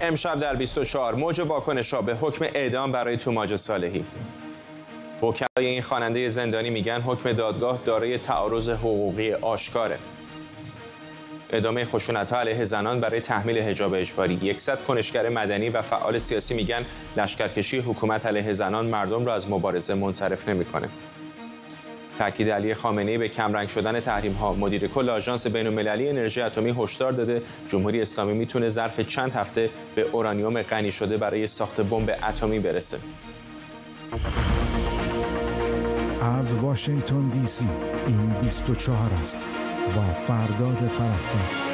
امشب در 24 موج واکنش به حکم اعدام برای توماج صالحی. وکلای این خواننده زندانی میگن حکم دادگاه دارای تعارض حقوقی آشکاره. ادامه خشونت ها علیه زنان برای تحمیل حجاب اجباری. 100 کنشگر مدنی و فعال سیاسی میگن لشکرکشی حکومت علیه زنان مردم را از مبارزه منصرف نمی‌کنه. تاکید علی خامنه‌ای به کمرنگ شدن تحریم ها مدیر کل آژانس بین‌المللی انرژی اتمی هشدار داده. جمهوری اسلامی می‌تونه ظرف چند هفته به اورانیوم غنی شده برای ساخت بمب اتمی برسه. از واشنگتن دی سی این 24 است. با فرداد فرحزاد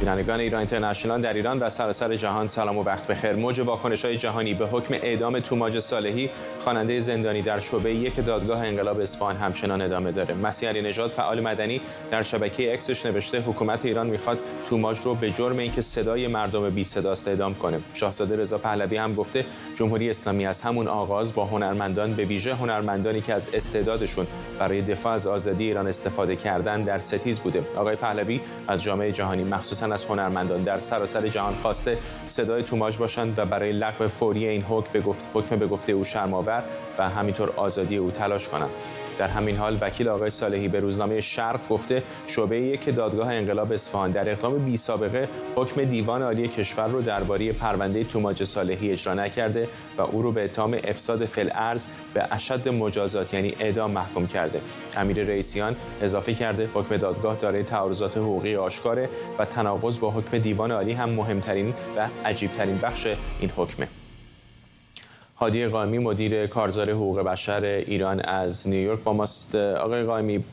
بینندگان ایران اینترنشنال در ایران و سراسر جهان سلام و وقت بخیر. موج واکنش های جهانی به حکم اعدام توماج صالحی خواننده زندانی در شعبه یک دادگاه انقلاب اصفهان همچنان ادامه داره. مسیح علی نژاد فعال مدنی در شبکه اکسش نوشته حکومت ایران می‌خواد توماج رو به جرم اینکه صدای مردم بی صداست اعدام کنه. شاهزاده رضا پهلوی هم گفته جمهوری اسلامی از همون آغاز با هنرمندان به ویژه هنرمندانی که از استعدادشون برای دفاع از آزادی ایران استفاده کردن در ستیز بوده. آقای پهلوی از جامعه جهانی مخصوصا از هنرمندان در سراسر جهان خواسته صدای توماج باشند و برای لغو فوری این حکم به گفت حکم به گفته او شرم‌آور و همینطور آزادی او تلاش کنند. در همین حال وکیل آقای صالحی به روزنامه شرق گفته شعبه یک دادگاه انقلاب اصفهان در اقدام بی سابقه حکم دیوان عالی کشور رو درباره پرونده توماج صالحی اجرا نکرده و او رو به اتهام افساد فل ارز به اشد مجازات یعنی اعدام محکوم کرده. امیر رئیسیان اضافه کرده حکم دادگاه دارای تعارضات حقوقی آشکاره و تناقض با حکم دیوان عالی هم مهمترین و عجیبترین بخش این حکمه. هادی قائمی مدیر کارزار حقوق بشر ایران از نیویورک با ماست. آقای قائمی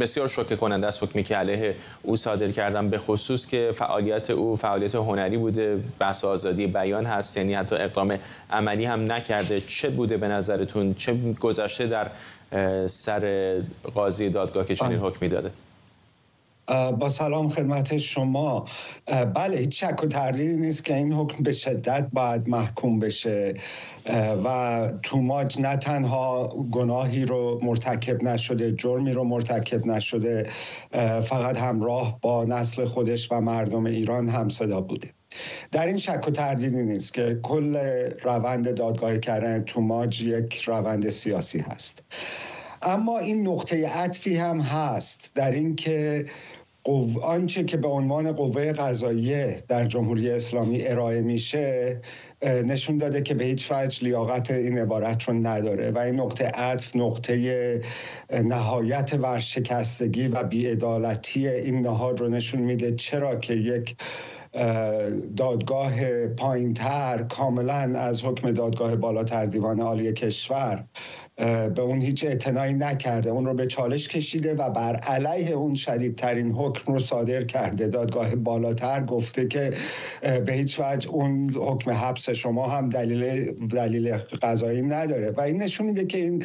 بسیار شوکه کننده است حکمی که علیه او صادر کردم به خصوص که فعالیت او فعالیت هنری بوده بحث آزادی بیان هست یعنی حتی اقدام عملی هم نکرده. چه بوده به نظرتون؟ چه گذشته در سر قاضی دادگاه که چنین حکمی داده؟ با سلام خدمت شما. بله هیچ شک و تردیدی نیست که این حکم به شدت باید محکوم بشه. و توماج نه تنها گناهی رو مرتکب نشده جرمی رو مرتکب نشده فقط همراه با نسل خودش و مردم ایران هم صدا بوده. در این شک و تردیدی نیست که کل روند دادگاه کردن توماج یک روند سیاسی هست. اما این نقطه عطفی هم هست در اینکه آنچه که به عنوان قوه قضاییه در جمهوری اسلامی ارائه میشه نشون داده که به هیچ وجه لیاقت این عبارت رو نداره و این نقطه عطف نقطه نهایت ورشکستگی و بیعدالتی این نهاد رو نشون میده. چرا که یک دادگاه پایینتر کاملا از حکم دادگاه بالاتر دیوان عالی کشور به اون هیچ اعتنایی نکرده. اون رو به چالش کشیده و بر علیه اون شدیدترین حکم رو صادر کرده. دادگاه بالاتر گفته که به هیچ وجه اون حکم حبس شما هم دلیل دلیل قضایی نداره. و این نشون میده که این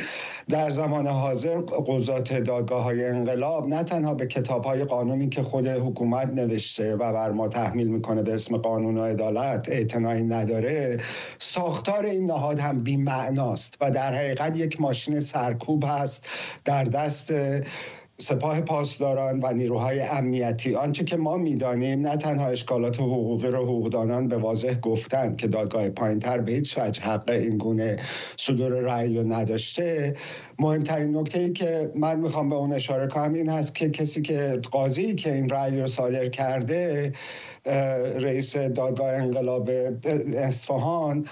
در زمان حاضر قضات دادگاه های انقلاب نه تنها به کتاب های قانونی که خود حکومت نوشته و بر ما تحمیل می‌کنه به اسم قانون و عدالت اعتنایی نداره ساختار این نهاد هم بی معناست و در حقیقت یک ماشین سرکوب هست در دست سپاه پاسداران و نیروهای امنیتی. آنچه که ما می‌دانیم نه تنها اشکالات حقوقی رو حقوقدانان به واضح گفتند که دادگاه پایینتر به هیچ وجه حق این گونه صدور رأی رو نداشته. مهمترین نکته ای که من می‌خوام به اون اشاره کنم این هست که کسی که قاضی که این رأی رو صادر کرده رئیس دادگاه انقلاب اصفهان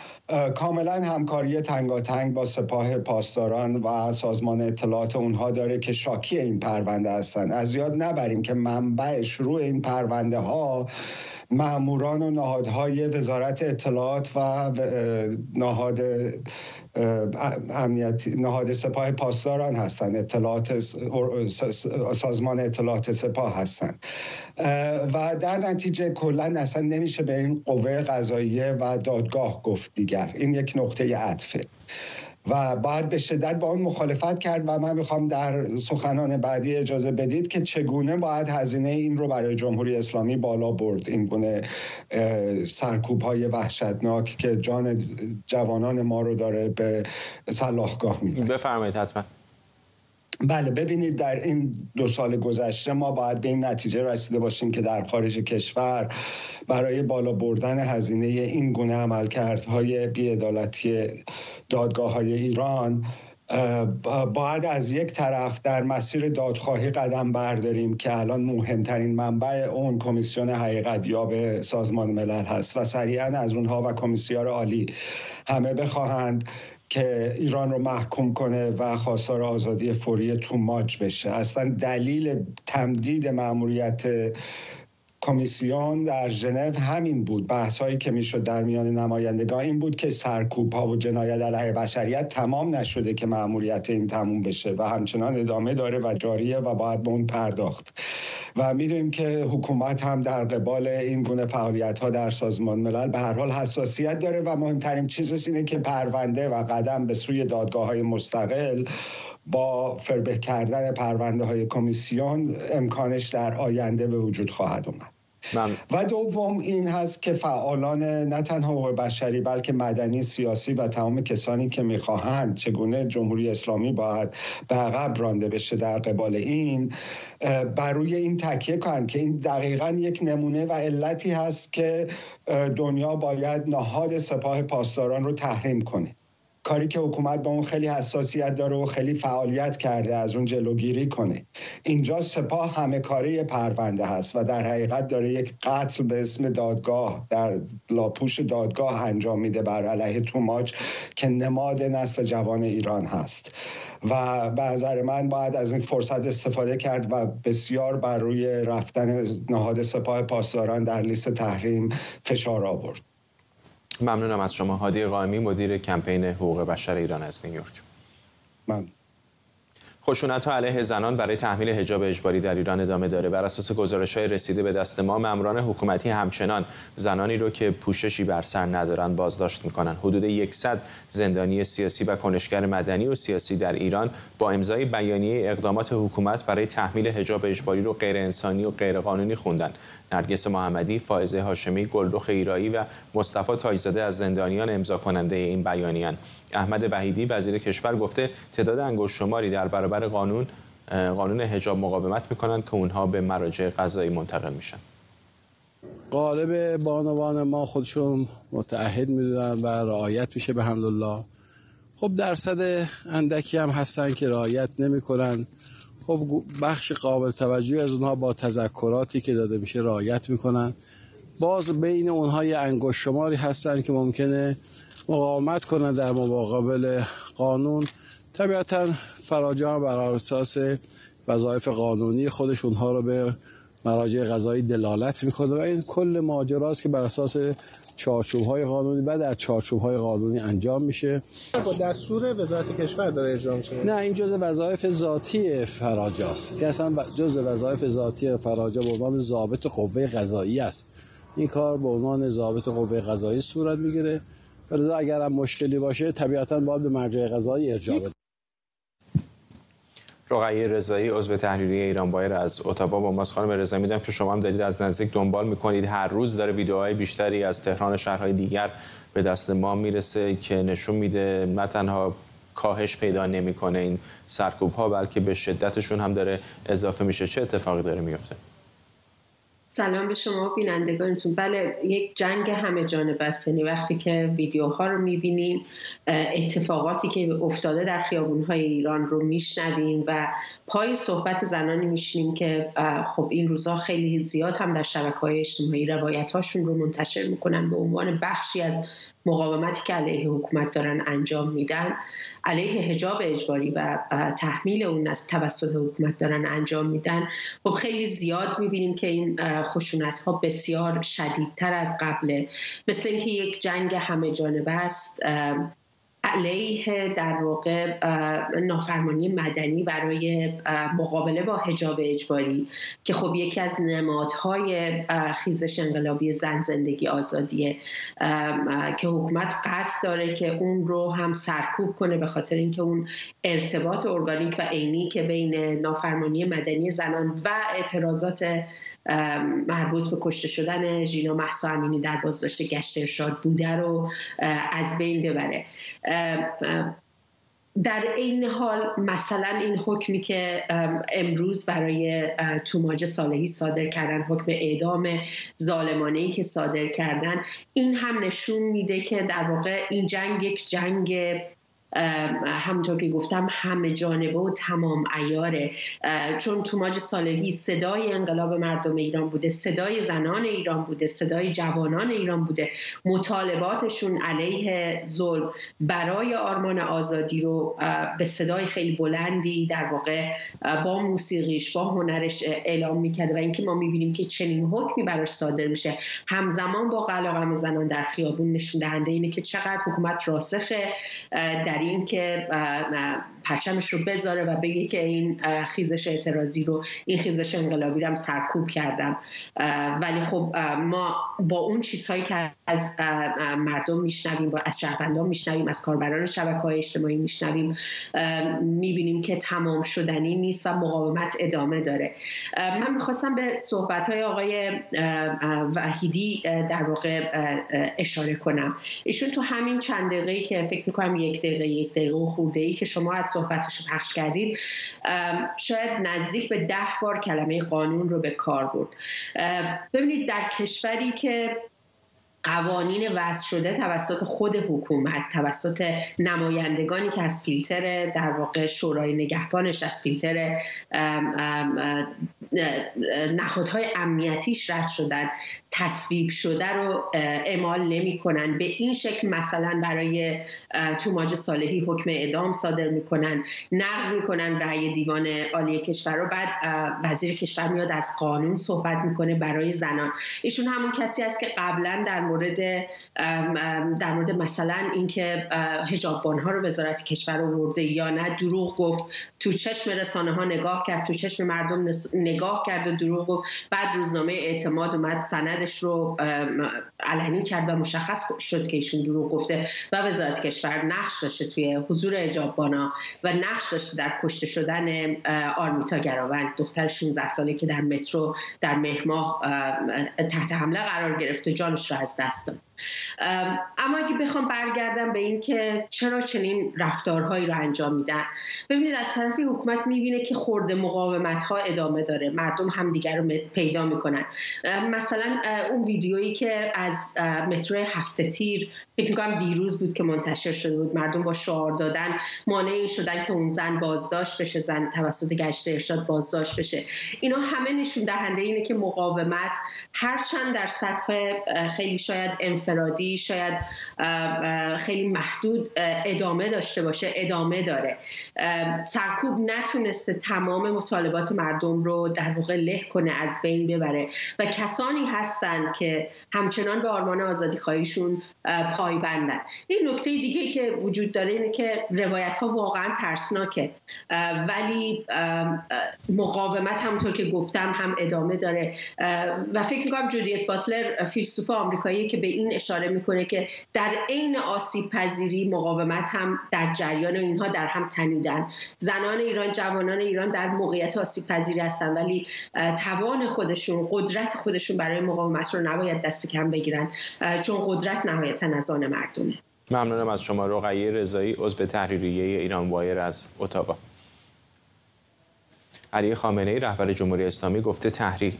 کاملا همکاری تنگاتنگ با سپاه پاسداران و سازمان اطلاعات اونها داره که شاکی این پرونده هستن. از یاد نبریم که منبع شروع این پرونده ها معموران و نهادهای وزارت اطلاعات و نهاد امنیتی نهاد سپاه پاسداران هستند. اطلاعات سازمان اطلاعات سپاه هستند. و در نتیجه کلا اصلا نمیشه به این قوه قضاییه و دادگاه گفت دیگر. این یک نقطه عطفه. و باید به شدت با اون مخالفت کرد و من می‌خوام در سخنان بعدی اجازه بدید که چگونه باید هزینه این رو برای جمهوری اسلامی بالا برد. این گونه سرکوب های وحشتناک که جان جوانان ما رو داره به سلاخگاه می‌برد بفرمایید حتما. بله ببینید در این دو سال گذشته ما باید به این نتیجه رسیده باشیم که در خارج کشور برای بالا بردن هزینه این گونه عملکردهای بیعدالتی دادگاه های ایران باید از یک طرف در مسیر دادخواهی قدم برداریم که الان مهمترین منبع اون کمیسیون حقیقت یا به سازمان ملل هست و سریعا از اونها و کمیسیار عالی همه بخواهند که ایران رو محکوم کنه و خواستار آزادی فوری توماج بشه. اصلا دلیل تمدید معمولیت کمیسیون در ژنو همین بود. بحث هایی که می‌شد در میان نمایندگان این بود که سرکوب ها و جنایت علیه بشریت تمام نشده که معمولیت این تموم بشه و همچنان ادامه داره و جاریه و باید به اون پرداخت. و می‌دونیم که حکومت هم در قبال این گونه فعالیت ها در سازمان ملل به هر حال حساسیت داره و مهمترین چیزش اینه که پرونده و قدم به سوی دادگاه های مستقل با فربه کردن پرونده های کمیسیون امکانش در آینده به وجود خواهد اومد. و دوم این هست که فعالان نه تنها حقوق بشری بلکه مدنی سیاسی و تمام کسانی که می‌خواهند چگونه جمهوری اسلامی باید به عقب رانده بشه در قبال این بر روی این تکیه کنند که این دقیقا یک نمونه و علتی هست که دنیا باید نهاد سپاه پاسداران رو تحریم کنه. کاری که حکومت با اون خیلی حساسیت داره و خیلی فعالیت کرده از اون جلوگیری کنه. اینجا سپاه همه کاری پرونده هست و در حقیقت داره یک قتل به اسم دادگاه در لاپوش دادگاه انجام میده بر علیه توماج که نماد نسل جوان ایران هست. و به نظر من باید از این فرصت استفاده کرد و بسیار بر روی رفتن نهاد سپاه پاسداران در لیست تحریم فشار آورد. ممنونم از شما. هادی قائمی مدیر کمپین حقوق بشر ایران از نیویورک. من خشونت ها علیه زنان برای تحمیل حجاب اجباری در ایران ادامه داره. بر اساس گزارش های رسیده به دست ما ماموران حکومتی همچنان زنانی رو که پوششی بر سر ندارند بازداشت می‌کنن. حدود 100 زندانی سیاسی و کنشگر مدنی و سیاسی در ایران با امضای بیانیه اقدامات حکومت برای تحمیل حجاب اجباری رو غیر انسانی و غیر قانونی خوندن. نرگس محمدی، فائزه هاشمی، گلرخ ایرایی و مصطفی تاجزاده از زندانیان امضا کننده این بیانیه‌اند. احمد وحیدی وزیر کشور گفته تعداد انگشت شماری در برابر قانون قانون حجاب مقاومت می‌کنند که اونها به مراجع قضایی منتقل میشن. قالب بانوان ما خودشون متعهد می‌دونن و رعایت میشه به حمدالله. خب درصد اندکی هم هستن که رعایت نمی‌کنن. خب بخش قابل توجهی از اونها با تذکراتی که داده میشه رعایت می‌کنن. باز بین اونها یه انگشت شماری هستن که ممکنه مقاومت کنن در مقابل قانون. طبیعتا فراجام بر اساس وظایف قانونی خودش اونها رو به مراجع قضایی دلالت می‌کنه و این کل ماجراست که بر اساس چارچوب های قانونی و در چارچوب های قانونی انجام میشه. با دستور وزارت کشور داره اجرا میشه. نه این جزء وظایف ذاتی فراجاست. این اصلا جزء وظایف ذاتی فراجا به عنوان ضابط قوه قضایی است. این کار به عنوان ضابط قوه قضایی صورت می‌گیره. ولی اگر هم مشکلی باشه طبیعتا باید به مرجع قضایی ارجاع بده رقیه رضایی عضو تحریریه ایران بایر از اتابا با ماست. خانم رضایی می‌دونم که شما هم دارید از نزدیک دنبال می‌کنید. هر روز داره ویدیوهای بیشتری از تهران و شهرهای دیگر به دست ما می‌رسه که نشون میده نه تنها کاهش پیدا نمی‌کنه این سرکوب ها بلکه به شدتشون هم داره اضافه میشه. چه اتفاقی داره میفته سلام به شما بینندگانتون. بله یک جنگ همه جانبه است یعنی وقتی که ویدیوها رو می‌بینیم اتفاقاتی که افتاده در خیابونهای ایران رو میشنویم و پای صحبت زنانی میشینیم که خب این روزها خیلی زیاد هم در شبکه های اجتماعی روایت هاشون رو منتشر می‌کنن به عنوان بخشی از مقاومتی که علیه حکومت دارن انجام میدن علیه حجاب اجباری و تحمیل اون از توسط حکومت دارن انجام میدن. خب خیلی زیاد می‌بینیم که این خشونت ها بسیار شدیدتر از قبله. مثل اینکه یک جنگ همه جانبه است علیه در واقع نافرمانی مدنی برای مقابله با حجاب اجباری که خب یکی از نمادهای خیزش انقلابی زن زندگی آزادیه. که حکومت قصد داره که اون رو هم سرکوب کنه به خاطر اینکه اون ارتباط ارگانیک و عینی که بین نافرمانی مدنی زنان و اعتراضات مربوط به کشته شدن ژینا محسا امینی در بازداشت گشت ارشاد بوده رو از بین ببره. در این حال مثلا این حکمی که امروز برای توماج صالحی صادر کردن حکم اعدام ظالمانه ای که صادر کردن این هم نشون میده که در واقع این جنگ یک جنگ همونطور که گفتم همه جانبه و تمام ایاره چون توماج صالحی صدای انقلاب مردم ایران بوده صدای زنان ایران بوده صدای جوانان ایران بوده. مطالباتشون علیه ظلم برای آرمان آزادی رو به صدای خیلی بلندی در واقع با موسیقیش با هنرش اعلام می‌کرده و اینکه ما می‌بینیم که چنین حکمی براش صادر میشه. همزمان با قلقم زنان در خیابون نشون دهنده اینه که چقدر حکومت راسخه در اینکه پرچمش رو بذاره و بگه که این خیزش اعتراضی رو این خیزش انقلابی رو هم سرکوب کردم. ولی خب ما با اون چیزهایی که از مردم میشنویم و از شهروندان میشنویم از کاربران شبکه های اجتماعی میشنویم می‌بینیم که تمام شدنی نیست و مقاومت ادامه داره. من می‌خواستم به صحبت های آقای وحیدی در واقع اشاره کنم. ایشون تو همین چند دقیقه که فکر می‌کنم یک دقیقه یک دقیقه خورده ای که شما از صحبتش پخش کردید شاید نزدیک به ده بار کلمه قانون رو به کار برد. ببینید در کشوری که قوانین وضع شده توسط خود حکومت توسط نمایندگانی که از فیلتر در واقع شورای نگهبانش از فیلتر نهادهای امنیتیش رد شدن تصویب شده رو اعمال نمی‌کنن. به این شکل مثلا برای توماج صالحی حکم اعدام صادر می‌کنن نقض می‌کنن رأی دیوان عالی کشور رو. بعد وزیر کشور میاد از قانون صحبت می‌کنه برای زنان. ایشون همون کسی است که قبلا در مورد در مورد مثلا اینکه حجاب ها رو وزارت کشور آورده یا نه دروغ گفت تو چشم رسانه ها نگاه کرد تو چشم مردم نگاه کرد و دروغ گفت. بعد روزنامه اعتماد اومد سندش رو علنی کرد و مشخص شد که ایشون دروغ گفته و وزارت کشور نقش داشته توی حضور اجابانا و نقش داشته در کشته شدن آرمیتا گراوند. دختر 16 ساله که در مترو در مهماه تحت حمله قرار گرفته جانش را از دست داد اما اگه بخوام برگردم به این که چرا چنین رفتارهایی رو انجام میدن. ببینید از طرفی حکومت می‌بینه که خورده مقاومت ها ادامه داره. مردم همدیگر رو پیدا می‌کنن. مثلا اون ویدیویی که از مترو هفته تیر فکر می‌کنم دیروز بود که منتشر شده بود. مردم با شعار دادن مانع شدن که اون زن بازداشت بشه زن توسط گشت ارشاد بازداشت بشه. اینا همه نشون دهنده اینه که مقاومت هرچند در سطح خیلی شاید انفرادی شاید خیلی محدود ادامه داشته باشه ادامه داره. سرکوب نتونسته تمام مطالبات مردم رو در واقع له کنه از بین ببره. و کسانی هستند که همچنان به آرمان آزادی خواهیشون پایبندن. این نکته دیگه که وجود داره اینه که روایت ها واقعا ترسناکه. ولی مقاومت همونطور که گفتم هم ادامه داره. و فکر می‌کنم جودیت باتلر فیلسوف آمریکایی که به این اشاره می‌کنه که در عین آسیب پذیری مقاومت هم در جریان اینها در هم تنیدن. زنان ایران جوانان ایران در موقعیت آسیب پذیری هستن ولی توان خودشون قدرت خودشون برای مقاومت رو نباید دست کم بگیرن چون قدرت نهایتا از آن مردمه. ممنونم از شما رقیه رضایی عضو تحریریه ایران وایر از اتاوا علی خامنه ای رهبر جمهوری اسلامی گفته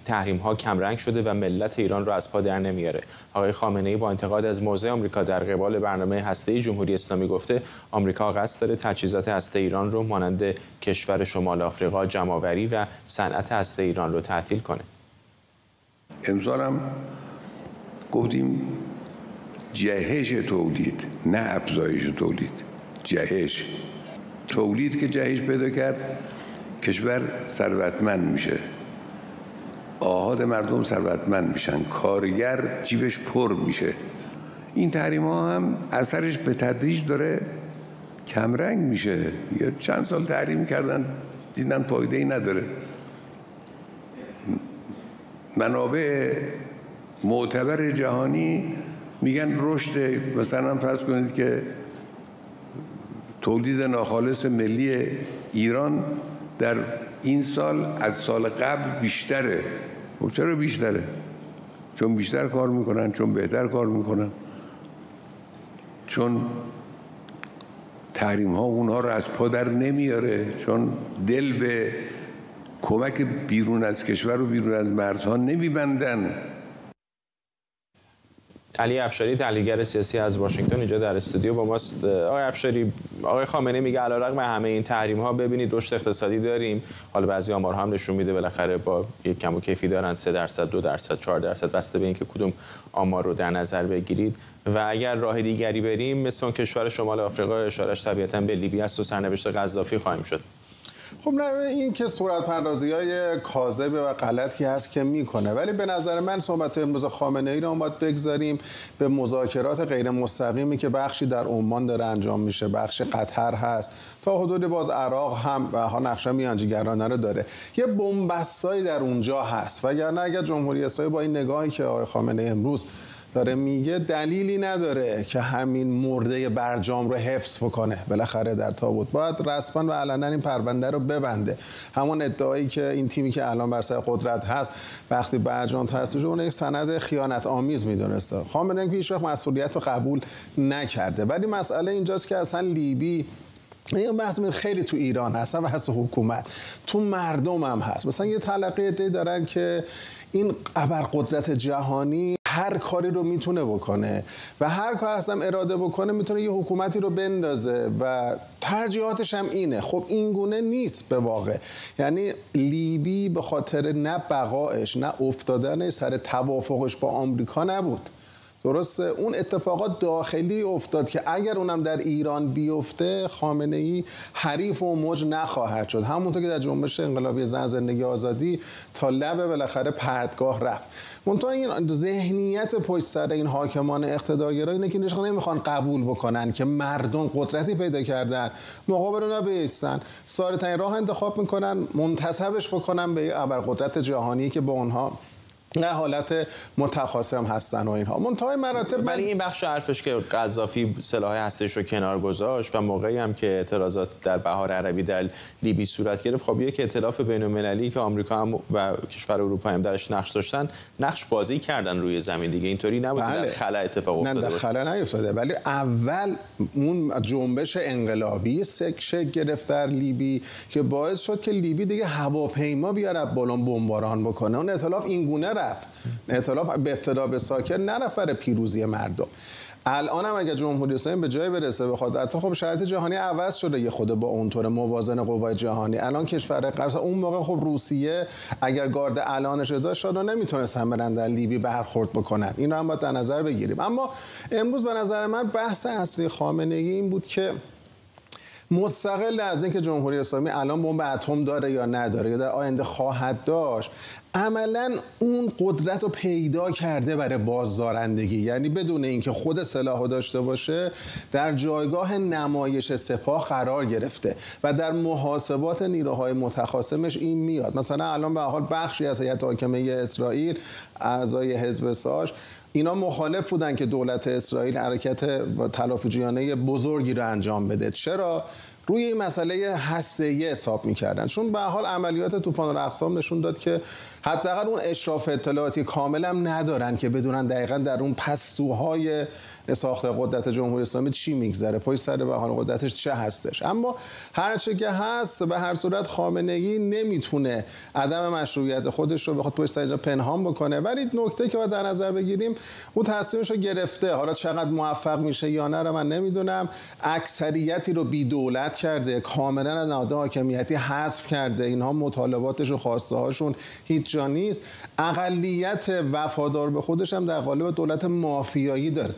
تحریم ها کمرنگ شده و ملت ایران را از پا در نمیاره. آقای خامنه ای با انتقاد از موضع آمریکا در قبال برنامه هسته جمهوری اسلامی گفته آمریکا قصد داره تجهیزات هسته ایران رو مانند کشور شمال آفریقا جمعآوری و صنعت هسته ایران رو تعطیل کنه. امسال هم گفتیم جهش تولید نه افزایش تولید جهش تولید که جهش پیدا کرد کشور ثروتمند میشه. آهاد مردم ثروتمند میشن. کارگر جیبش پر میشه. این تحریم ها هم اثرش به تدریج داره. کمرنگ میشه. یه چند سال تحریم کردن دیدن پایده ای نداره. منابع معتبر جهانی میگن رشد مثلا فرض کنید که تولید ناخالص ملی ایران در این سال از سال قبل بیشتره. خب چرا بیشتره؟ چون بیشتر کار می‌کنن چون بهتر کار می‌کنن. چون تحریم ها اونها رو از پادر نمیاره چون دل به کمک بیرون از کشور و بیرون از مرزها نمیبندن. علی افشاری تحلیلگر سیاسی از واشنگتن اینجا در استودیو با ماست. آقای افشاری آقای خامنه میگه علیرغم همه این تحریم ها ببینید رشد اقتصادی داریم. حالا بعضی آمار هم نشون میده بالاخره با یک کم و کیفی دارن 3 درصد 2 درصد 4 درصد بسته به اینکه کدوم آمار رو در نظر بگیرید. و اگر راه دیگری بریم مثل کشور شمال آفریقا اشارش طبیعتا به لیبی است و سرنوشت قذافی خواهیم شد. خب نه این که صورت پردازی های کاذب و غلطی هست که می‌کنه. ولی به نظر من صحبت امروز خامنه ای رو باید بگذاریم به مذاکرات غیر مستقیمی که بخشی در عمان داره انجام میشه بخش قطر هست. تا حدود باز عراق هم و ها نقشه میانجیگرانه رو داره. یه بنبستایی در اونجا هست. وگرنه اگر جمهوری اسلامی با این نگاهی که آقای خامنه امروز داره میگه دلیلی نداره که همین مرده برجام رو حفظ بکنه. بالاخره در تابوت. باید رسما و علنا این پرونده رو ببنده. همون ادعایی که این تیمی که الان بر سر قدرت هست وقتی برجام تاسیس اون یک سند خیانت آمیز می‌دونسته خامنه هیچ وقت مسئولیت رو قبول نکرده. ولی مسئله اینجاست که اصلا لیبی این بحث خیلی تو ایران هستن و هست حکومت. تو مردم هم هست. مثلا یه تلقی دارن که این ابرقدرت جهانی هر کاری رو می‌تونه بکنه و هر کار اصلا اراده بکنه می‌تونه یه حکومتی رو بندازه و ترجیحاتش هم اینه. خب این گونه نیست به واقع. یعنی لیبی به خاطر نه بقایش نه افتادنش سر توافقش با آمریکا نبود. درسته. اون اتفاقات داخلی افتاد که اگر اونم در ایران بیفته خامنه ای حریف و موج نخواهد شد. همونطور که در جنبش انقلابی زن زندگی آزادی تا لب بالاخره پرتگاه رفت. منتها این ذهنیت پشت سر این حاکمان اقتدارگرا اینه که نمی‌خوان قبول بکنن که مردم قدرتی پیدا کردن. مقابل اونا بیستن. ساده راه انتخاب می‌کنن منتصبش بکنن به قدرت جهانی که با اونها در حالت متخاصم هستن و اینها. منتهای مراتب ولی این بخش حرفش که قذافی سلاح هستش رو کنار گذاشت و موقعی هم که اعتراضات در بهار عربی در لیبی صورت گرفت خب یک ائتلاف بین المللی که آمریکا هم و کشور اروپا هم درش نقش داشتن نقش بازی کردن روی زمین دیگه. اینطوری نبود بله. در خلا اتفاق افتاده نه در خلا نیفتاده. ولی اول اون جنبش انقلابی سکشه گرفت در لیبی که باعث شد که لیبی دیگه هواپیما بیاره بالون بمباران بکنه. اون ائتلاف این گونه نرفت. اطلاف به به ساکن نرفت پیروزی مردم. الان هم اگر جمهوری اسلامی به جای برسه بخواد حتی خب شرایط جهانی عوض شده یه خود با اونطور موازن قوای جهانی. الان کشور قرص اون موقع خب روسیه اگر گارد الانش داشت شاید نمی‌تونستن برن در لیبی برخورد بکنن. این رو هم باید در نظر بگیریم. اما امروز به نظر من بحث اصلی خامنه ای این بود که مستقل از اینکه جمهوری اسلامی الان بمب اتم داره یا نداره یا در آینده خواهد داشت عملا اون قدرت رو پیدا کرده برای بازدارندگی. یعنی بدون اینکه خود سلاح داشته باشه در جایگاه نمایش سپاه قرار گرفته و در محاسبات نیروهای متخاصمش این میاد. مثلا الان به حال بخشی از هیئت حاکمه اسرائیل اعضای حزب ساش اینا مخالف بودن که دولت اسرائیل حرکت تلافیجویانه بزرگی رو انجام بده. چرا؟ روی این مسئله هسته‌ای حساب می‌کردن. چون به حال عملیات طوفان الاقصام نشون داد که حداقل اون اشراف اطلاعاتی کامل هم ندارن که بدونن دقیقا در اون پستوهای ساخت قدرت جمهوری اسلامی چی میگذره؟ پای سر به حال قدرتش چه هستش؟ اما هر چه که هست به هر صورت خامنه ای نمی‌تونه عدم مشروعیت خودش رو بخواد پشت سر پنهان بکنه. ولی نکته که باید در نظر بگیریم اون تصمیمش رو گرفته. حالا چقدر موفق میشه یا نه رو من نمی‌دونم. اکثریتی رو بی دولت کرده. کاملا نهاد حاکمیتی حذف کرده. اینها مطالباتش و خواسته هاشون هیچ جا نیست. اقلیت وفادار به خودش هم در قالب دولت مافیایی داره.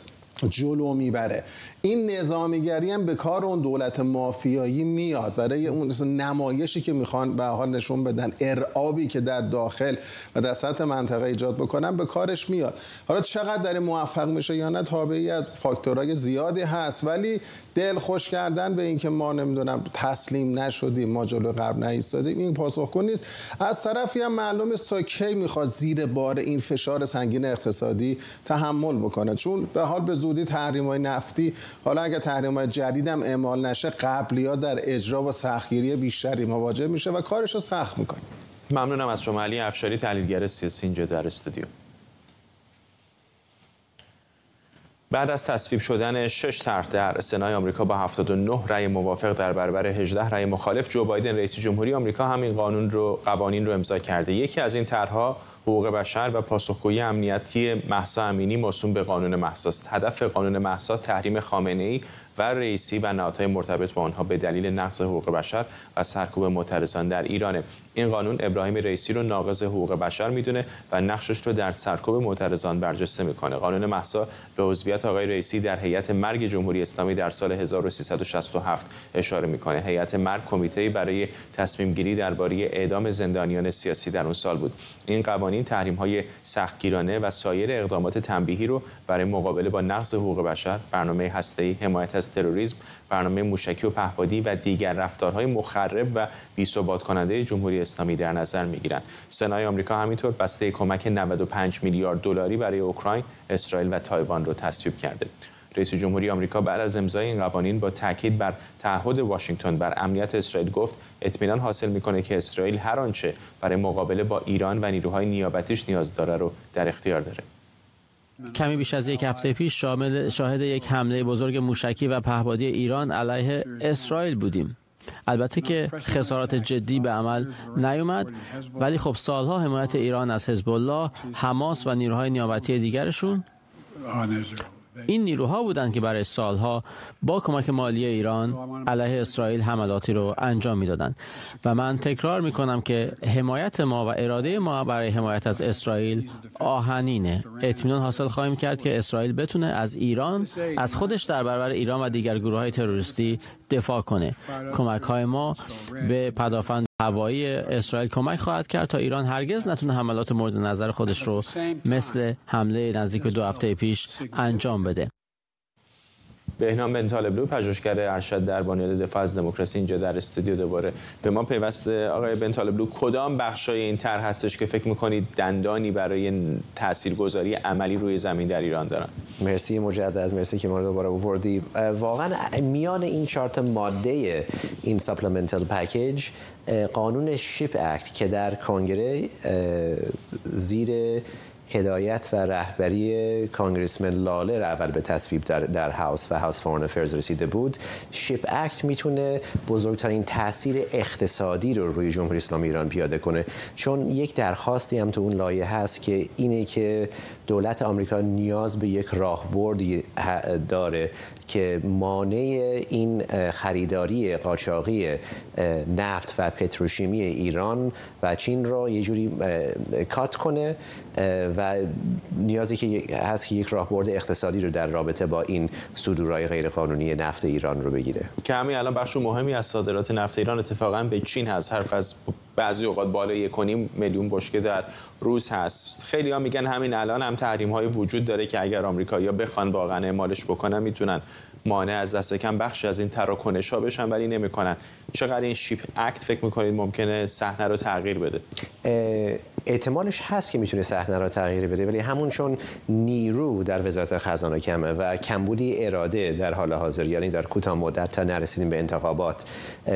جلو می‌بره. این نظامیگری هم به کار اون دولت مافیایی میاد. برای اون نمایشی که می‌خوان به حال نشون بدن ارعابی که در داخل و در سطح منطقه ایجاد بکنن به کارش میاد. حالا چقدر در موفق میشه یا نه تابعی از فاکتورهای زیادی هست. ولی دل خوش کردن به اینکه ما نمی‌دونم تسلیم نشدیم ما جلو غرب نایستادیم این پاسخگو نیست. از طرفی هم معلومه تا کی می‌خواد زیر بار این فشار سنگین اقتصادی تحمل بکنه. چون به حال به زودی تحریم های نفتی حالا اگر تحریم های جدید هم اعمال نشه قبلی ها در اجرا و سختگیری بیشتری مواجه میشه و کارش رو سخت می‌کنه. ممنونم از شما علی افشاری تحلیلگر سیاسی اینجا در استودیو. بعد از تصویب شدن شش طرح در سنای آمریکا با 79 رأی موافق در برابر 18 رأی مخالف جو بایدن رئیس جمهوری آمریکا همین قانون رو قوانین رو امضا کرده. یکی از این طرحها حقوق بشر و پاسخگویی امنیتی محسا امینی موسوم به قانون محسا است. هدف قانون محسا تحریم خامنه ای و رئیسی و نهادهای مرتبط با آنها به دلیل نقض حقوق بشر و سرکوب معترضان در ایرانه. این قانون ابراهیم رئیسی رو ناقض حقوق بشر می‌دونه و نقشش رو در سرکوب معترضان برجسته می‌کنه. قانون محسا به عضویت آقای رئیسی در هیئت مرگ جمهوری اسلامی در سال 1367 اشاره می‌کنه. هیئت مرگ کمیته برای تصمیم گیری درباره اعدام زندانیان سیاسی در اون سال بود. این قوانین تحریم های سختگیرانه و سایر اقدامات تنبیهی رو برای مقابله با نقض حقوق بشر برنامه هسته‌ای حمایت از تروریسم برنامه موشکی و پهپادی و دیگر رفتارهای مخرب و بی‌ثبات کننده جمهوری اسلامی در نظر می‌گیرند. سنای آمریکا همینطور بسته کمک 95 میلیارد دلاری برای اوکراین اسرائیل و تایوان را تصویب کرده. رئیس جمهوری آمریکا بعد از امضای این قوانین با تاکید بر تعهد واشنگتن بر امنیت اسرائیل گفت اطمینان حاصل می‌کنه که اسرائیل هر آنچه برای مقابله با ایران و نیروهای نیابتیش نیاز داره رو در اختیار داره. کمی بیش از یک هفته پیش شامل شاهد یک حمله بزرگ موشکی و پهپادی ایران علیه اسرائیل بودیم. البته که خسارات جدی به عمل نیومد ولی خب سالها حمایت ایران از حزب الله، حماس و نیروهای نیابتی دیگرشون این نیروها بودند که برای سالها با کمک مالی ایران علیه اسرائیل حملاتی رو انجام می‌دادند. و من تکرار می کنم که حمایت ما و اراده ما برای حمایت از اسرائیل آهنینه. اطمینان حاصل خواهیم کرد که اسرائیل بتونه از ایران از خودش در برابر ایران و دیگر گروه های تروریستی دفاع کنه. کمک های ما به پدافند هوایی اسرائیل کمک خواهد کرد تا ایران هرگز نتونه حملات مورد نظر خودش رو مثل حمله نزدیک به دو هفته پیش انجام بده. بهنام بن طالبلو پژوهشگر ارشد در بنیاد دفاع از دموکراسی اینجا در استودیو دوباره به ما پیوسته آقای بن طالبلو کدام بخشای این طرح هستش که فکر می‌کنید دندانی برای تاثیرگذاری عملی روی زمین در ایران دارن؟ مرسی مجدد مرسی که ما دوباره آوردی. واقعا میان این چهار تا ماده این supplemental package قانون SHIP Act که در کنگره زیر هدایت و رهبری congressman Lawler اول به تصویب در, در House و House Foreign Affairs رسیده بود. SHIP Act می‌تونه بزرگترین تاثیر اقتصادی رو روی جمهوری اسلامی ایران پیاده کنه. چون یک درخواستی هم تو اون لایه هست که اینه که دولت آمریکا نیاز به یک راهبردی داره که مانع این خریداری قاچاقی نفت و پتروشیمی ایران و چین رو یه جوری کات کنه و نیازی که هست که یک راهبرد اقتصادی رو در رابطه با این صدورهای غیرقانونی نفت ایران رو بگیره. که همین الان بخش مهمی از صادرات نفت ایران اتفاقا به چین هست. حرف از بعضی اوقات بالای یک میلیون بشکه در روز هست. خیلی ها میگن همین الان هم تحریم های وجود داره که اگر آمریکایی‌ها بخوان واقعا اعمالش بکنن می‌تونن مانع از دست کم بخش از این تراکنش ها بشن ولی نمی‌کنن. چقدر این شیپ اکت فکر می‌کنید ممکنه صحنه رو تغییر بده؟ احتمالش هست که می‌تونه صحنه رو تغییر بده ولی همون چون نیرو در وزارت خزانه کمه و کمبودی اراده در حال حاضر یعنی در کوتاه مدت تا نرسیدیم به انتخابات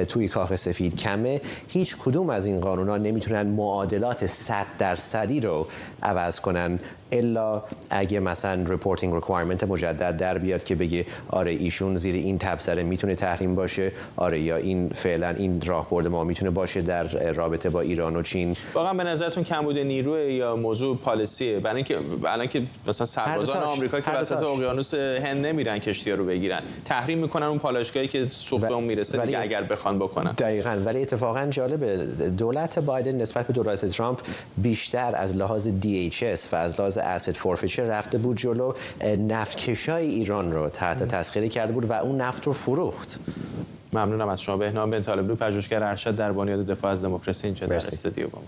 توی کاخ سفید کمه هیچ کدوم از این قانونا نمی‌تونن معادلات 100 درصدی رو عوض کنن. الا اگه مثلا reporting requirement مجدد در بیاد که بگه آره ایشون زیر این تبصره می‌تونه تحریم باشه. آره یا این فعلا این راهبرد ما می‌تونه باشه در رابطه با ایران و چین. واقعا به نظرتون کمبود نیرو یا موضوع policy یه؟ برای اینکه الان که مثلا سربازان آمریکا که وسط اقیانوس هند نمیرن کشتی رو بگیرن. تحریم می‌کنن اون پالایشگاهی که سوخت اون می‌رسه دیگه اگر بخوان بکنن. دقیقاً. ولی اتفاقا جالبه. دولت بایدن نسبت به دولت ترامپ بیشتر از لحاظ DHS و از لحاظ اسید فورفیچر رفته بود جلو نفتکشای ایران رو تحت تسخیر کرده بود و اون نفت رو فروخت. ممنونم از شما. بهنام بن طالبلو پژوهشگر ارشد در بنیاد دفاع از دموکراسی اینجا در استودیو با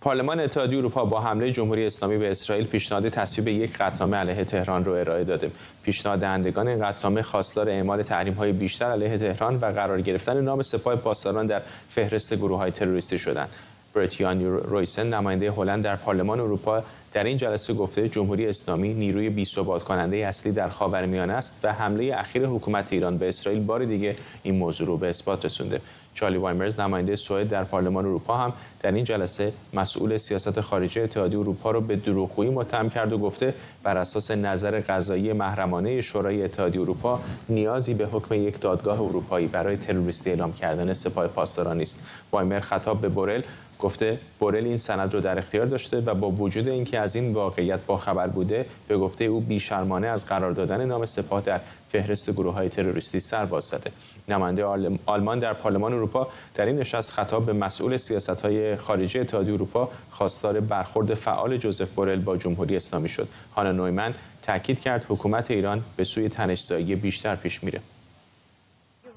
پارلمان اتحادیه اروپا با حمله جمهوری اسلامی به اسرائیل پیشنهاد تصویب یک قطعنامه علیه تهران رو ارائه داده. پیشنهاد دهندگان این قطعنامه خواستار اعمال تحریم‌های بیشتر علیه تهران و قرار گرفتن نام سپاه پاسداران در فهرست گروه‌های تروریستی شدند. برت یان رویسن نماینده هلند در پارلمان اروپا در این جلسه گفته جمهوری اسلامی نیروی بی ثبات کننده اصلی در خاورمیانه است و حمله اخیر حکومت ایران به اسرائیل بار دیگه این موضوع رو به اثبات رسونده. چارلی وایمرز نماینده سوئد در پارلمان اروپا هم در این جلسه مسئول سیاست خارجی اتحادیه اروپا رو به دروغگویی متهم کرد و گفته بر اساس نظر قضایی محرمانه شورای اتحادیه اروپا نیازی به حکم یک دادگاه اروپایی برای تروریستی اعلام کردن سپاه پاسداران است وایمر خطاب به بورل گفته بورل این سند رو در اختیار داشته و با وجود اینکه از این واقعیت با خبر بوده به گفته او بیشرمانه از قرار دادن نام سپاه در فهرست گروه های تروریستی سر باز زده. نماینده آلمان در پارلمان اروپا در این نشست خطاب به مسئول سیاست های خارجی اتحادیه اروپا خواستار برخورد فعال جوزف بورل با جمهوری اسلامی شد. هانا نویمن تاکید کرد حکومت ایران به سوی تنشزایی بیشتر پیش میره.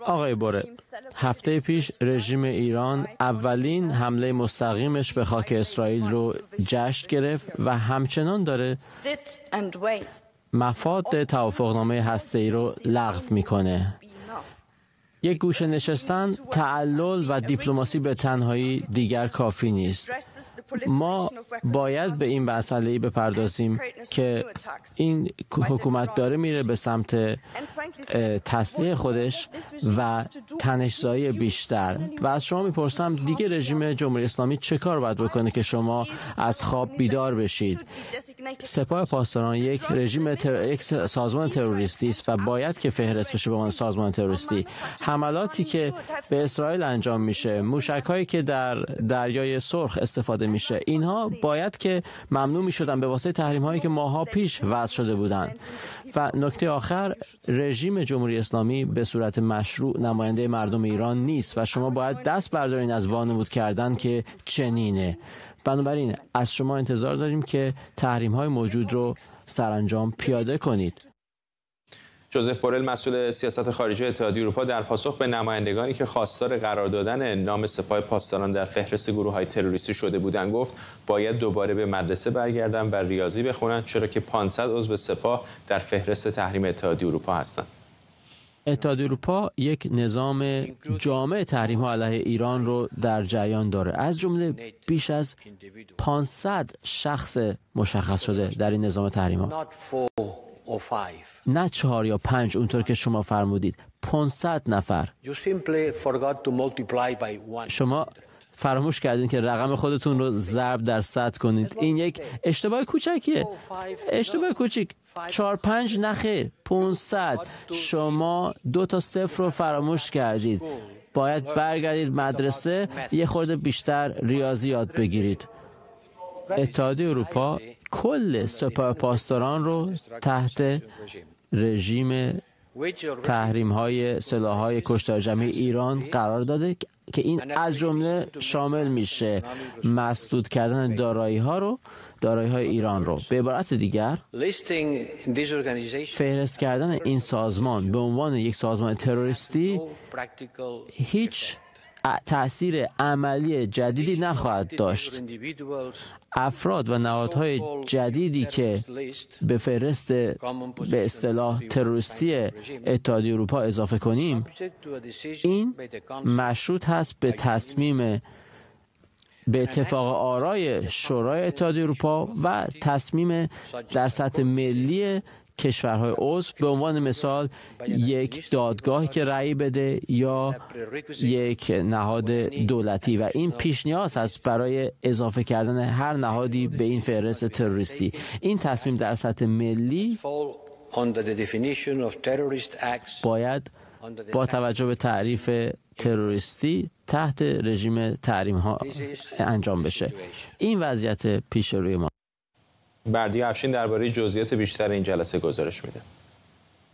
آقای بوره هفته پیش رژیم ایران اولین حمله مستقیمش به خاک اسرائیل رو جشن گرفت و همچنان داره مفاد توافقنامه هسته ای رو لغو می‌کنه. یک گوشه نشستن تعلل و دیپلماسی به تنهایی دیگر کافی نیست. ما باید به این مسئله بپردازیم که این حکومت داره میره به سمت تسلیح خودش و تنشزایی بیشتر. و از شما می‌پرسم دیگه رژیم جمهوری اسلامی چه کار باید بکنه که شما از خواب بیدار بشید؟ سپاه پاسداران یک رژیم تر... یک سازمان تروریستی است و باید که فهرست بشه به عنوان سازمان تروریستی. حملاتی که به اسرائیل انجام میشه موشک هایی که در دریای سرخ استفاده میشه اینها باید که ممنوع می‌شدن به واسطه تحریم هایی که ماها پیش وضع شده بودند. و نکته آخر رژیم جمهوری اسلامی به صورت مشروع نماینده مردم ایران نیست و شما باید دست بردارین از وانمود کردن که چنینه. بنابراین از شما انتظار داریم که تحریم های موجود رو سرانجام پیاده کنید. جوزف بورل مسئول سیاست خارجی اتحادیه اروپا در پاسخ به نمایندگانی که خواستار قرار دادن نام سپاه پاسداران در فهرست گروه های تروریستی شده بودند گفت باید دوباره به مدرسه برگردن و ریاضی بخونن چرا که 500 عضو سپاه در فهرست تحریم اتحادیه اروپا هستند. اتحادیه اروپا یک نظام جامع تحریم ها علیه ایران رو در جریان داره. از جمله بیش از 500 شخص مشخص شده در این نظام تحریم ها نه چهار یا پنج اونطور که شما فرمودید. 500 نفر. شما فراموش کردین که رقم خودتون رو ضرب در صد کنید. این یک اشتباه کوچکیه. اشتباه کوچیک. چهار پنج نخیر 500 شما دو تا صفر رو فراموش کردید. باید برگردید مدرسه. یه خورده بیشتر ریاضی یاد بگیرید. اتحادیه اروپا کل سپاه پاسداران رو تحت رژیم تحریم های سلاح های کشتار جمعی ایران قرار داده که این از جمله شامل میشه مسدود کردن دارایی ها رو دارایی های ایران رو. به عبارت دیگر فهرست کردن این سازمان به عنوان یک سازمان تروریستی هیچ تاثیر عملی جدیدی نخواهد داشت. افراد و نهادهای جدیدی که به فهرست به اصطلاح تروریستی اتحادیه اروپا اضافه کنیم این مشروط هست به تصمیم به اتفاق آرای شورای اتحادیه اروپا و تصمیم در سطح ملی کشورهای عضو به عنوان مثال یک دادگاهی که رأی بده یا یک نهاد دولتی. و این پیش نیاز است برای اضافه کردن هر نهادی به این فهرست تروریستی. این تصمیم در سطح ملی باید با توجه به تعریف تروریستی تحت رژیم تحریم ها انجام بشه. این وضعیت پیش روی ما بردی افشین درباره جزئیات بیشتر این جلسه گزارش میده.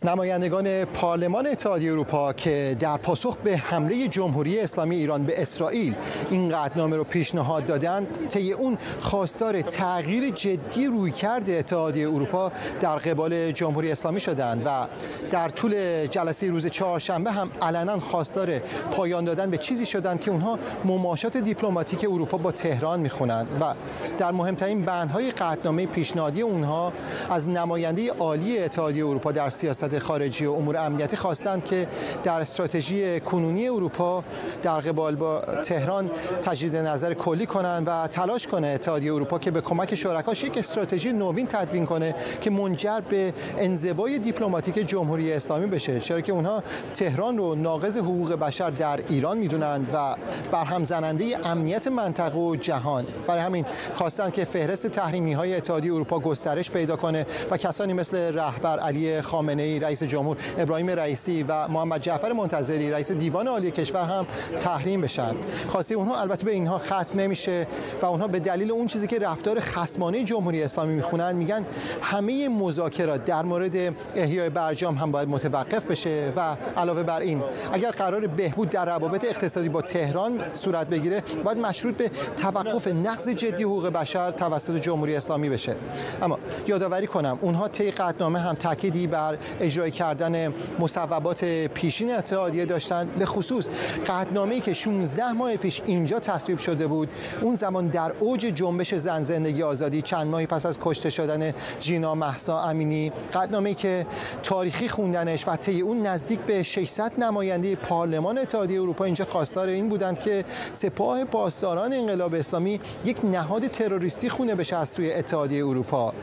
نمایندگان پارلمان اتحادیه اروپا که در پاسخ به حمله جمهوری اسلامی ایران به اسرائیل این قطعنامه رو پیشنهاد دادند طی اون خواستار تغییر جدی رویکرد اتحادیه اروپا در قبال جمهوری اسلامی شدند و در طول جلسه روز چهارشنبه هم علنا خواستار پایان دادن به چیزی شدند که اونها مماشات دیپلماتیک اروپا با تهران می‌خونند و در مهمترین بندهای قطعنامه پیشنهادی اونها از نماینده عالی اتحادیه اروپا در سیاست خارجه و امور امنیتی خواستند که در استراتژی کنونی اروپا در قبال با تهران تجدید نظر کلی کنند و تلاش کنه اتحادیه اروپا که به کمک شرکاش یک استراتژی نوین تدوین کنه که منجر به انزوای دیپلماتیک جمهوری اسلامی بشه چرا که اونها تهران رو ناقض حقوق بشر در ایران می‌دونند و برهم زننده امنیت منطقه و جهان. برای همین خواستند که فهرست تحریمی های اتحادیه اروپا گسترش پیدا کنه و کسانی مثل رهبر علی خامنه ای رئیس جمهور ابراهیم رئیسی و محمد جعفر منتظری رئیس دیوان عالی کشور هم تحریم بشن. خواسته اونها البته به اینها ختم نمیشه و اونها به دلیل اون چیزی که رفتار خصمانه جمهوری اسلامی می‌خونن میگن همه مذاکرات در مورد احیای برجام هم باید متوقف بشه و علاوه بر این اگر قرار بهبود در روابط اقتصادی با تهران صورت بگیره باید مشروط به توقف نقض جدی حقوق بشر توسط جمهوری اسلامی بشه. اما یادآوری کنم اونها طی قطعنامه هم تاکیدی بر اجرای کردن مصوبات پیشین اتحادیه داشتن به خصوص قطعنامه‌ای که 16 ماه پیش اینجا تصویب شده بود. اون زمان در اوج جنبش زن زندگی آزادی چند ماهی پس از کشته شدن جینا محسا امینی قطعنامه‌ای که تاریخی خوندنش و طی اون نزدیک به 600 نماینده پارلمان اتحادیه اروپا اینجا خواستار این بودند که سپاه پاسداران انقلاب اسلامی یک نهاد تروریستی خونه بشه از سوی اتحادیه اروپا.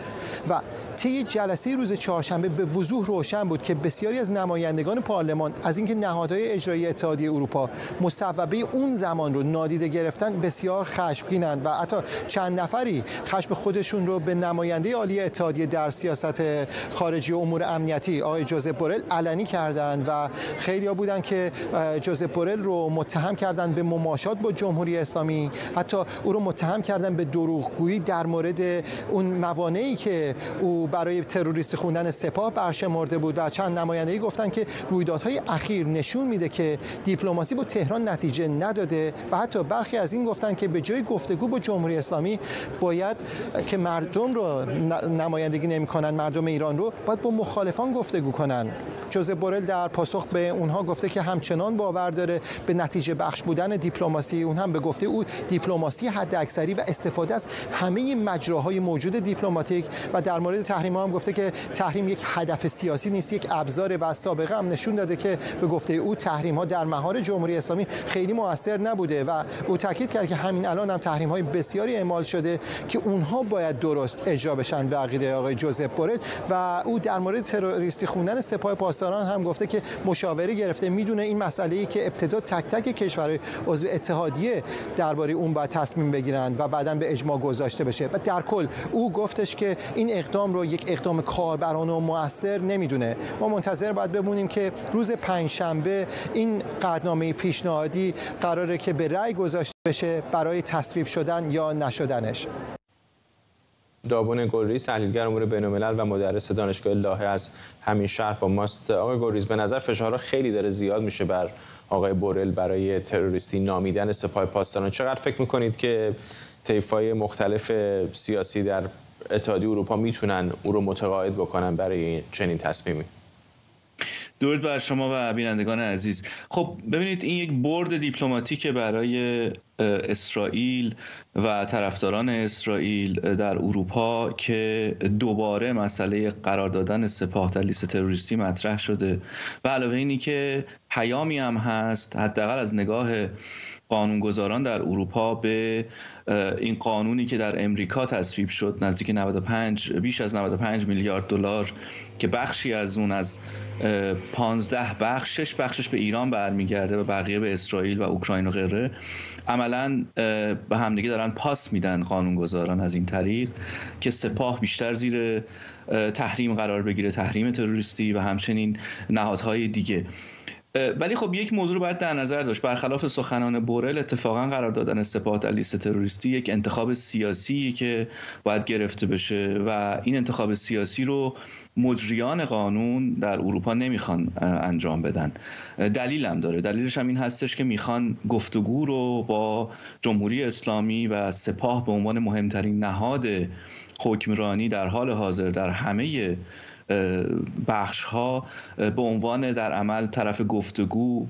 و طی جلسه روز چهارشنبه به وضوح روشن بود که بسیاری از نمایندگان پارلمان از اینکه نهادهای اجرایی اتحادیه اروپا مصوبه اون زمان رو نادیده گرفتن بسیار خشمگینند و حتی چند نفری خشم خودشون رو به نماینده عالی اتحادیه در سیاست خارجی و امور امنیتی آقای جوزف بورل علنی کردند و خیلی ها بودن که جوزف بورل رو متهم کردند به مماشات با جمهوری اسلامی. حتی او رو متهم کردن به دروغگویی در مورد اون موانعی که او برای تروریستی خوندن سپاه برشمرده بود و چند نمایندگی گفتن که رویدادهای اخیر نشون میده که دیپلماسی با تهران نتیجه نداده و حتی برخی از این گفتن که به جای گفتگو با جمهوری اسلامی باید که مردم رو نمایندگی نمی‌کنن مردم ایران رو باید با مخالفان گفتگو کنن. جوزف بورل در پاسخ به اونها گفته که همچنان باور داره به نتیجه بخش بودن دیپلماسی. اون هم به گفته او دیپلماسی حداکثری و استفاده از همه مجراهای موجود دیپلماتیک و در مورد تحریم هم گفته که تحریم یک هدف سیاسی نیست یک ابزار و سابقه هم نشون داده که به گفته او تحریم ها در مهار جمهوری اسلامی خیلی موثر نبوده و او تاکید کرد که همین الان هم تحریم های بسیاری اعمال شده که اونها باید درست اجرا بشن به عقیده آقای جوزف بورل و او در مورد تروریستی خوندن سپاه پاسداران هم گفته که مشاوره گرفته می‌دونه این مسئله ای که ابتدا تک تک کشورهای عضو اتحادیه درباره اون باید تصمیم بگیرن و بعدا به اجماع گذاشته بشه. و در کل او گفتش که این اقدام رو یک اقدام کاربرانه و موثر نمی‌دونه. ما منتظر باید بمونیم که روز پنجشنبه این قدنامه پیشنهادی قراره که به رأی گذاشته بشه برای تصویب شدن یا نشدنش. دابون گلریز تحلیلگر امور بین‌الملل و مدرس دانشگاه لاهه از همین شهر با ماست. آقای گلریز به نظر فشارها خیلی داره زیاد میشه بر آقای بورل برای تروریستی نامیدن سپاه پاسداران. چقدر فکر می‌کنید که طیف‌های مختلف سیاسی در اتحادیه اروپا می‌تونن او رو متقاعد بکنن برای چنین تصمیمی. درود بر شما و بینندگان عزیز. خب ببینید این یک برد دیپلماتیک برای اسرائیل و طرفداران اسرائیل در اروپا که دوباره مسئله قرار دادن سپاه در لیست تروریستی مطرح شده. و علاوه اینی که پیامی هم هست حداقل از نگاه قانونگذاران در اروپا به این قانونی که در امریکا تصویب شد نزدیک 95 بیش از 95 میلیارد دلار که بخشی از اون از 15 بخش شش بخشش به ایران برمیگرده و بقیه به اسرائیل و اوکراین و غیره عملا به همدیگه دارن پاس میدن قانونگذاران از این طریق که سپاه بیشتر زیر تحریم قرار بگیره تحریم تروریستی و همچنین نهادهای دیگه. ولی خب یک موضوع رو باید در نظر داشت. برخلاف سخنان بورل اتفاقا قرار دادن سپاه در لیست تروریستی یک انتخاب سیاسی که باید گرفته بشه و این انتخاب سیاسی رو مجریان قانون در اروپا نمی‌خوان انجام بدن. دلیلم داره. دلیلش هم این هستش که می‌خوان گفتگو رو با جمهوری اسلامی و سپاه به عنوان مهمترین نهاد حکمرانی در حال حاضر در همه بخش ها به عنوان در عمل طرف گفتگو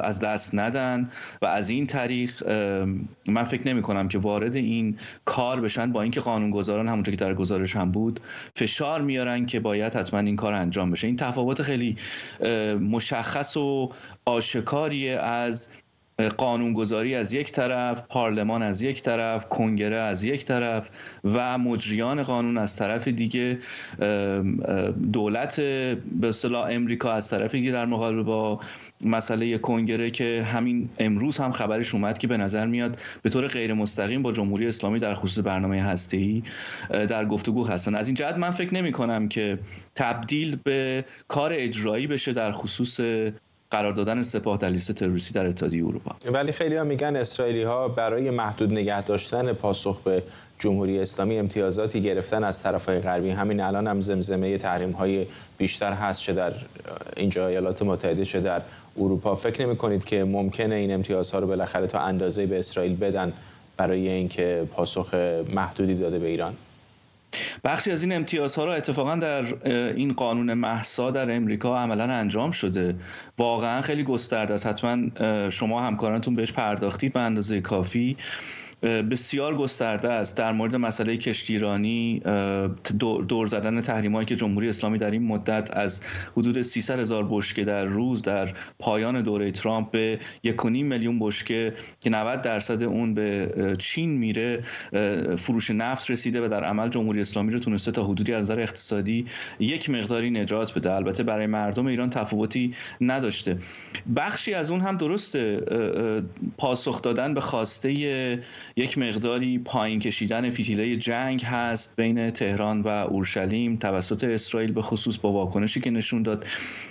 از دست ندن و از این طریق من فکر نمی کنم که وارد این کار بشن با اینکه قانونگذاران همونجا که در گزارش هم بود فشار میارن که باید حتما این کار انجام بشه. این تفاوت خیلی مشخص و آشکاریه از قانونگذاری از یک طرف پارلمان از یک طرف کنگره از یک طرف و مجریان قانون از طرف دیگه دولت به اصطلاح امریکا از طرف دیگه در مقابل با مسئله کنگره که همین امروز هم خبرش اومد که به نظر میاد به طور غیر مستقیم با جمهوری اسلامی در خصوص برنامه هسته‌ای در گفتگو هستن. از این جهت من فکر نمی کنم که تبدیل به کار اجرایی بشه در خصوص قرار دادن سپاه در لیست تروریستی در اتحادیه اروپا. ولی خیلی ها میگن اسرائیلی ها برای محدود نگه داشتن پاسخ به جمهوری اسلامی امتیازاتی گرفتن از طرف های غربی. همین الان هم زمزمه تحریم های بیشتر هست چه در اینجا ایالات متحده چه در اروپا. فکر نمی کنید که ممکنه این امتیازها رو بالاخره تا اندازه به اسرائیل بدن برای اینکه پاسخ محدودی داده به ایران؟ بخشی از این امتیازها را اتفاقا در این قانون محسا در امریکا عملا انجام شده. واقعا خیلی گسترده است. حتما شما همکارانتون بهش پرداختید به اندازه کافی. بسیار گسترده است در مورد مسئله کشتیرانی دور زدن تحریمایی که جمهوری اسلامی در این مدت از حدود 300 هزار بشکه در روز در پایان دوره ترامپ به 1.5 میلیون بشکه که 90 درصد اون به چین میره فروش نفت رسیده و در عمل جمهوری اسلامی رو تونسته تا حدودی از نظر اقتصادی یک مقداری نجات بده. البته برای مردم ایران تفاوتی نداشته. بخشی از اون هم درسته پاسخ دادن به خواسته یک مقداری پایین کشیدن فیتیله جنگ هست بین تهران و اورشلیم توسط اسرائیل به خصوص با واکنشی که نشون داد.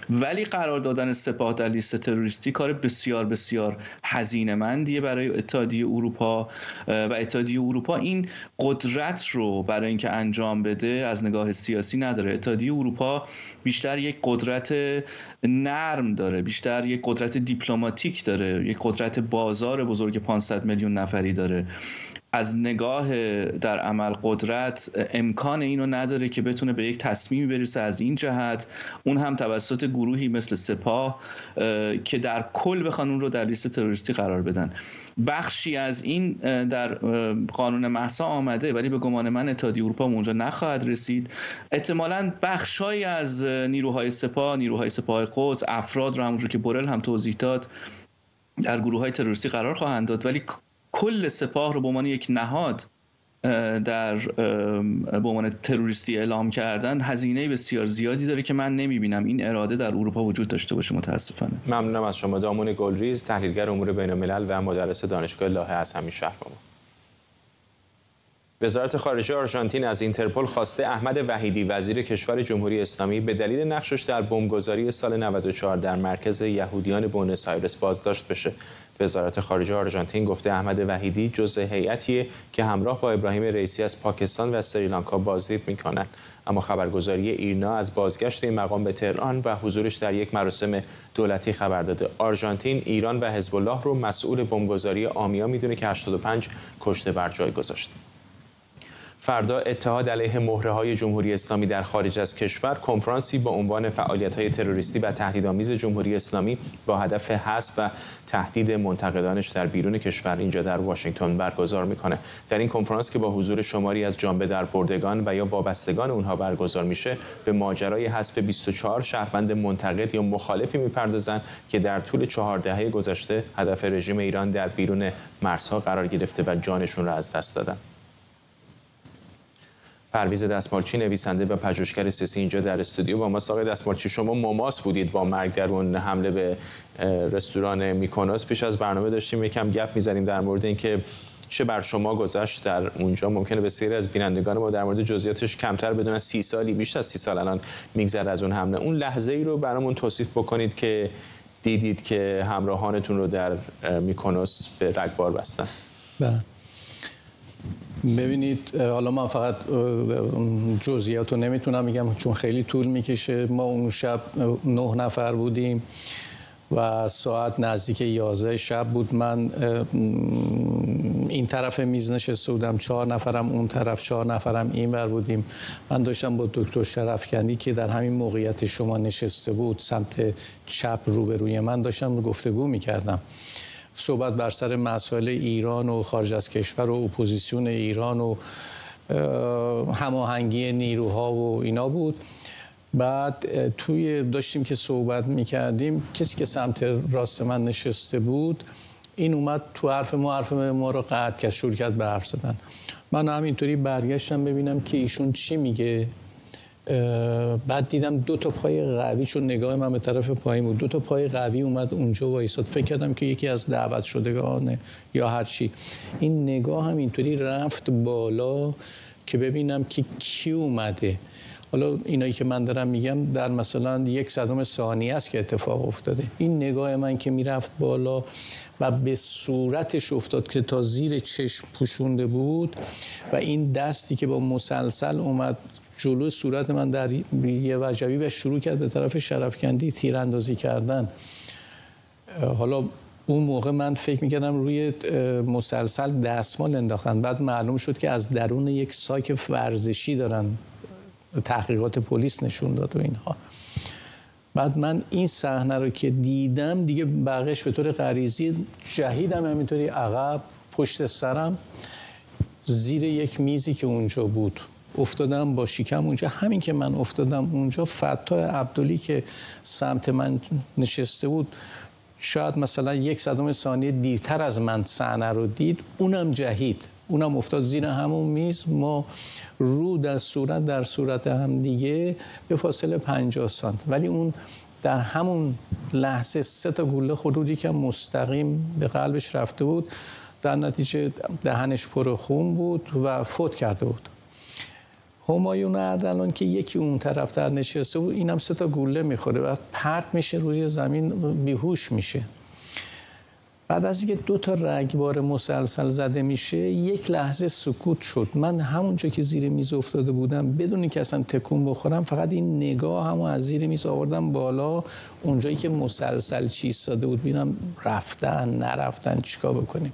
ولی قرار دادن سپاه در لیست تروریستی کار بسیار بسیار هزینه مندیه برای اتحادیه اروپا. و اتحادیه اروپا این قدرت رو برای اینکه انجام بده از نگاه سیاسی نداره. اتحادیه اروپا بیشتر یک قدرت نرم داره بیشتر یک قدرت دیپلماتیک داره یک قدرت بازار بزرگ 500 میلیون نفری داره. از نگاه در عمل قدرت امکان اینو نداره که بتونه به یک تصمیمی برسه از این جهت. اون هم توسط گروهی مثل سپاه که در کل بخوان اون رو در لیست تروریستی قرار بدن. بخشی از این در قانون محسا آمده ولی به گمان من اتحادیه اروپا اونجا نخواهد رسید. احتمالا بخشهایی از نیروهای سپاه نیروهای سپاه قدس افراد رو همونجور که بورل هم توضیح داد در گروه های تروریستی قرار خواهند داد. ولی کل سپاه رو به عنوان یک نهاد در به عنوان تروریستی اعلام کردن هزینه بسیار زیادی داره که من نمی‌بینم این اراده در اروپا وجود داشته باشه متاسفانه. ممنونم از شما. دامون گلریز تحلیلگر امور بین الملل و مدرس دانشگاه لاهه از همین شهر با وزارت خارجه آرژانتین از اینترپل خواسته احمد وحیدی وزیر کشور جمهوری اسلامی به دلیل نقشش در بمبگذاری سال 94 در مرکز یهودیان بونس آیرس بازداشت بشه. وزارت خارجه آرژانتین گفته احمد وحیدی جزء هیئتیه که همراه با ابراهیم رئیسی از پاکستان و سریلانکا بازدید می‌کنند اما خبرگزاری ایرنا از بازگشت این مقام به تهران و حضورش در یک مراسم دولتی خبر داده. آرژانتین ایران و حزب الله رو مسئول بمبگذاری آمیا می‌دونه که 85 کشته بر جای گذاشت. فردا اتحاد علیه مهره های جمهوری اسلامی در خارج از کشور کنفرانسی با عنوان فعالیت های تروریستی و تهدیدآمیز جمهوری اسلامی با هدف حذف و تهدید منتقدانش در بیرون کشور اینجا در واشنگتن برگزار می‌کنه. در این کنفرانس که با حضور شماری از جانبه در بردگان و یا وابستگان اونها برگزار میشه به ماجرای حذف 24 شهروند منتقد یا مخالفی می‌پردازن که در طول چهار دهه گذشته هدف رژیم ایران در بیرون مرزها قرار گرفته و جانشون را از دست دادن. پرویز دستمالچی نویسنده و پژوهشگر سیاسی اینجا در استودیو با ما. آقای دستمالچی شما مماس بودید با مرگ در اون حمله به رستوران میکونوس. پیش از برنامه داشتیم یکم گپ می‌زنیم در مورد اینکه چه بر شما گذشت در اونجا. ممکنه بسیاری از بینندگان ما در مورد جزئیاتش کمتر بدونن. سی سالی بیشتر از سی سال الان میگذره از اون حمله. اون لحظه ای رو برامون توصیف بکنید که دیدید که همراهانتون رو در میکونوس به رگبار بستن. بله. ببینید حالا من فقط جزئیات رو نمی‌تونم میگم چون خیلی طول می‌کشه. ما اون شب نه نفر بودیم و ساعت نزدیک 11 شب بود. من این طرف میز نشسته بودم چهار نفرم اون طرف چهار نفرم این بر بودیم. من داشتم با دکتر شرفکندی که در همین موقعیت شما نشسته بود سمت چپ روبروی من داشتم گفتگو می‌کردم. صحبت بر سر مسائل ایران و خارج از کشور و اپوزیسیون ایران و هماهنگی نیروها و اینا بود. بعد توی داشتیم که صحبت می‌کردیم کسی که سمت راست من نشسته بود این اومد تو حرف ما حرف ما رو قطع کرد شروع کرد به حرف زدن. من همینطوری برگشتم ببینم که ایشون چی میگه. بعد دیدم دو تا پای قوی چون نگاه من به طرف پایین بود. دو تا پای قوی اومد اونجا وایساد. فکر کردم که یکی از دعوت شدگانه یا هر چی. این نگاه هم اینطوری رفت بالا که ببینم که کی اومده. حالا اینایی که من دارم میگم در مثلا یک صدم ثانیه است که اتفاق افتاده. این نگاه من که می‌رفت بالا و به صورتش افتاد که تا زیر چشم پوشونده بود و این دستی که با مسلسل اومد جلو صورت من در یه وجبی و شروع کرد به طرف شرفکندی تیراندازی کردن. حالا اون موقع من فکر می‌کردم روی مسلسل دستمال انداختن. بعد معلوم شد که از درون یک ساک ورزشی دارن تحقیقات پلیس نشون داد و اینها. بعد من این صحنه رو که دیدم دیگه بقیش به طور غریزی جهیدم همینطوری عقب پشت سرم زیر یک میزی که اونجا بود. افتادم با شیکم اونجا. همین که من افتادم اونجا فتا عبدالی که سمت من نشسته بود شاید مثلا یک صدم ثانیه دیرتر از من صحنه رو دید. اونم جهید. اونم افتاد زیر همون میز. ما رو در صورت در صورت هم دیگه به فاصله 50 سانت. ولی اون در همون لحظه سه تا گوله خودودی که مستقیم به قلبش رفته بود در نتیجه دهنش پر خون بود و فوت کرده بود. همایون اردلان که یکی اون طرف در نشسته بود اینم سه تا گوله می‌خوره و پرت میشه روی زمین بیهوش میشه. بعد از اینکه دو تا رگبار مسلسل زده میشه یک لحظه سکوت شد. من همونجا که زیر میز افتاده بودم بدون که اصلا تکون بخورم فقط این نگاه همو از زیر میز آوردم بالا. اونجایی که مسلسل چیز ساده بود بینم رفتن نرفتن چیکار بکنیم.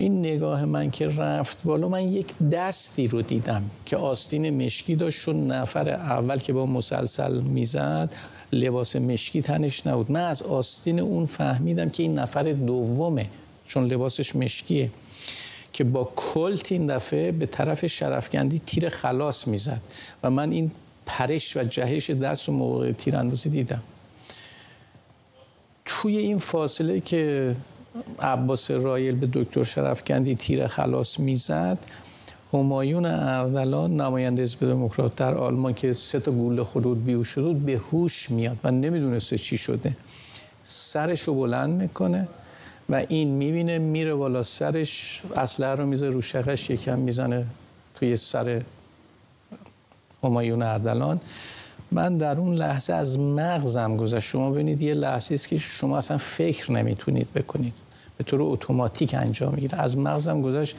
این نگاه من که رفت بالا من یک دستی رو دیدم که آستین مشکی داشت چون نفر اول که با مسلسل می‌زد لباس مشکی تنش نبود. من از آستین اون فهمیدم که این نفر دومه چون لباسش مشکیه که با کلت این دفعه به طرف شرفگندی تیر خلاص می‌زد و من این پرش و جهش دست و موقع تیر اندازی دیدم. توی این فاصله که عباس رایل به دکتر شرفکندی تیر خلاص می‌زد. همایون اردلان نماینده حزب دموکرات در آلمان که سه تا گوله خودود بیو شده به هوش میاد و نمی‌دونسته چی شده. سرش رو بلند می‌کنه و این می‌بینه میره بالا سرش اسلحه رو میزه رو شقش یکم می‌زنه توی سر همایون اردلان. من در اون لحظه از مغزم گذشت. شما ببینید یه لحظه است که شما اصلا فکر نمی‌تونید بکنید. به طور اتوماتیک انجام می‌گیره. از مغزم گذشت.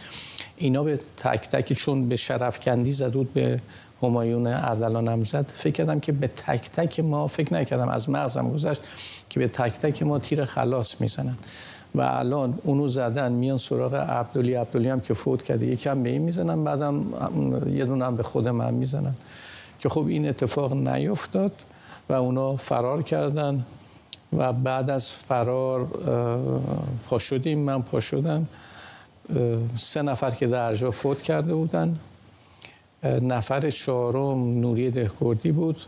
اینا به تک تک چون به شرفکندی زد بود به همایون اردلان هم زد. فکر کردم که به تک تک ما فکر نکردم از مغزم گذشت که به تک تک ما تیر خلاص می‌زنن. و الان اونو زدن میان سراغ عبدالی. عبدالی هم که فوت کرده یکم به این می‌زنن بعدم یه دونه هم به خود من می‌زنن. که خب این اتفاق نیفتاد و اونا فرار کردن. و بعد از فرار پا شدیم. من پا شدم. سه نفر که در جا فوت کرده بودن. نفر چهارم نوری دهکردی بود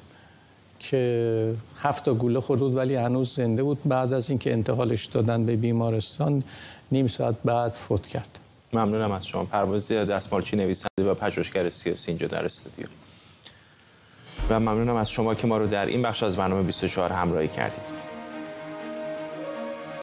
که هفت گوله خورد بود ولی هنوز زنده بود. بعد از اینکه انتقالش دادن به بیمارستان نیم ساعت بعد فوت کرد. ممنونم از شما. پرواز دستمالچی نویسنده و پژوهشگر سیاسی اینجا در استودیو. و ممنونم از شما که ما رو در این بخش از برنامه 24 همراهی کردید.